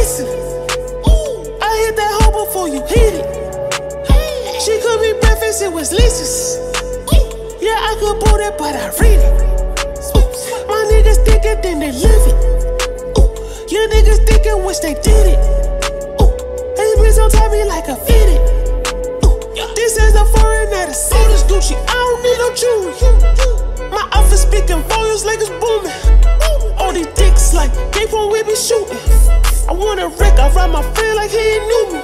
kissing. I hit that hoe before you hit it. She could be breakfast, it was leeches. Yeah, I could pull that, but I read it. Ooh. My niggas thicker than they live it. Ooh. Your niggas thicker wish they did it. Ooh. These bitches on top me like a fitted. Ooh. This is a foreign, not a city. A I ride my friend like he ain't knew me.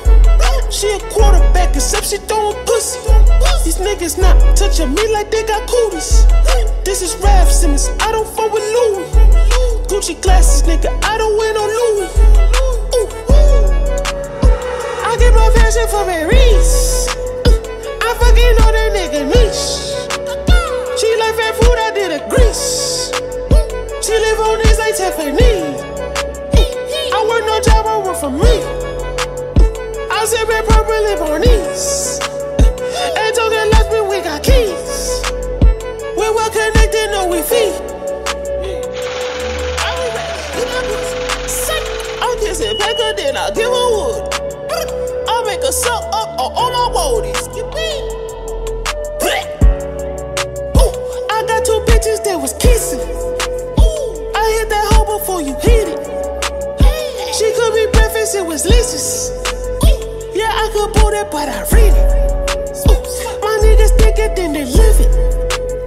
She a quarterback, except she throwing pussy. These niggas not touching me like they got cooties. This is Raf Simons, I don't fuck with Louis. Gucci glasses, nigga, I don't wear no Louis. Ooh. I get my passion from Paris. I fucking know that nigga niche. She like fat food, I did a grease. She live on this like Tiffany. It purple. And talking left me, we got keys. We well connected, no we feet. I'm kissing Becca, then I give her wood. I make her suck up on all my woadies. Ooh, I got two bitches that was kissing. Ooh, I hit that hoe before you hit it. She could be breakfast, it was Lisa's. Yeah, I could pull that, but I read it. Ooh, my niggas thicker than they live it.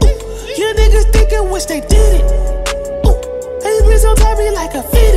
Ooh, your niggas thinking wish they did it. Ooh, bitch on top me like a fitted.